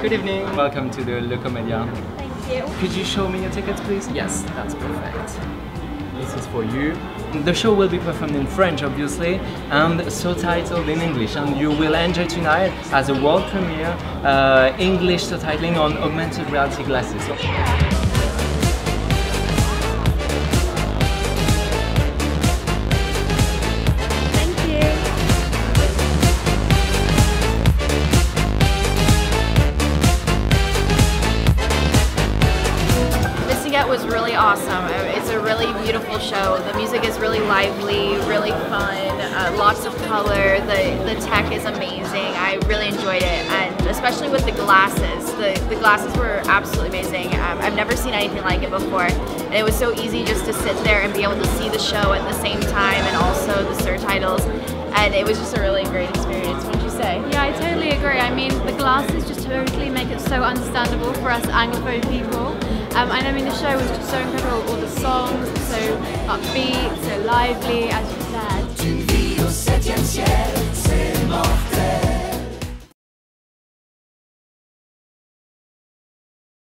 Good evening. Welcome to the Le Comedia. Thank you. Could you show me your tickets, please? Yes, that's perfect. This is for you. The show will be performed in French, obviously, and subtitled in English. And you will enjoy tonight as a world premiere uh, English subtitling on augmented reality glasses. Thank It was really awesome. It's a really beautiful show. The music is really lively, really fun, uh, lots of color. The, the tech is amazing. I really enjoyed it, and especially with the glasses. The, the glasses were absolutely amazing. Um, I've never seen anything like it before. And it was so easy just to sit there and be able to see the show at the same time and also the subtitles. And it was just a really great experience. What'd you say? Yeah, I totally agree. I mean, the glasses just totally make it so understandable for us Anglophone people. Um, and I mean, the show was just so incredible. All the songs, so upbeat, so lively, as you said.